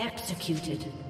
Executed.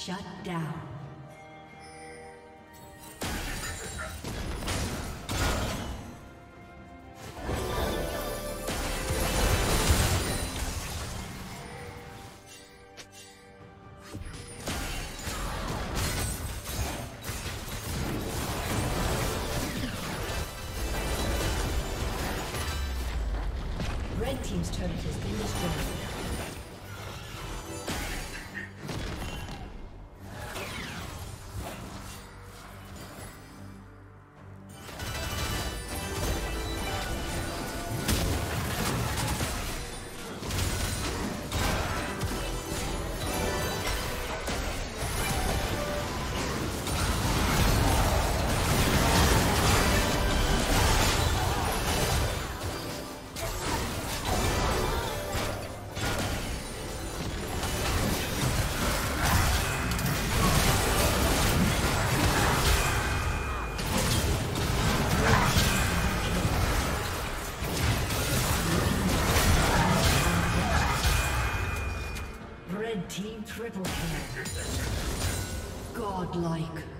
Shut down. Red Team's turret has Godlike.